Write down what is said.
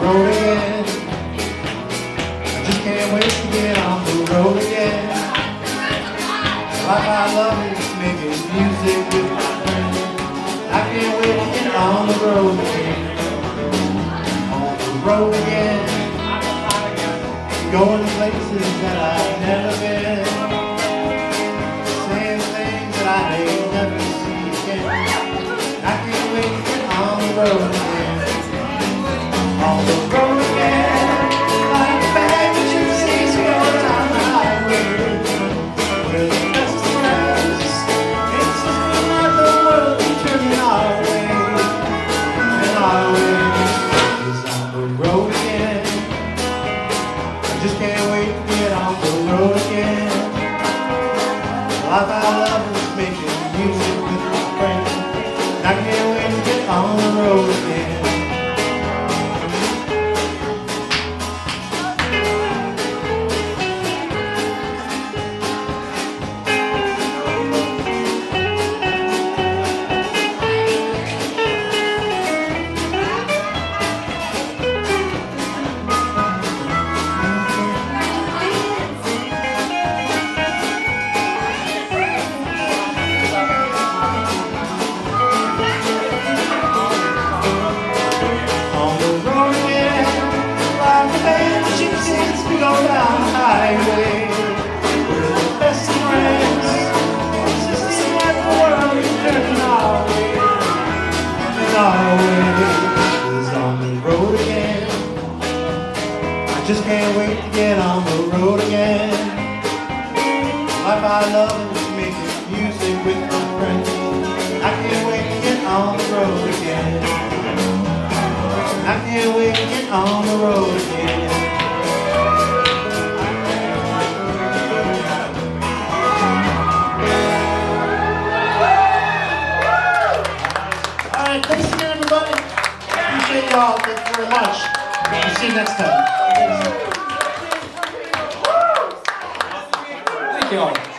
road again. I just can't wait to get on the road again. Like I love is making music with my friends. I can't wait to get on the road again. On the road again. Going to places that I've never been. Saying things that I may never see again. I can't wait to get on the road again. Just can't wait to get on the road again. Life I love down the highway. We're the best friends. Our way. Our way on the road again. I just can't wait to get on the road again. Life I love is making music with my friends. I can't wait to get on the road again. I can't wait to get on the road again. Appreciate y'all. Thank you very much. We'll see you next time. Thank you all.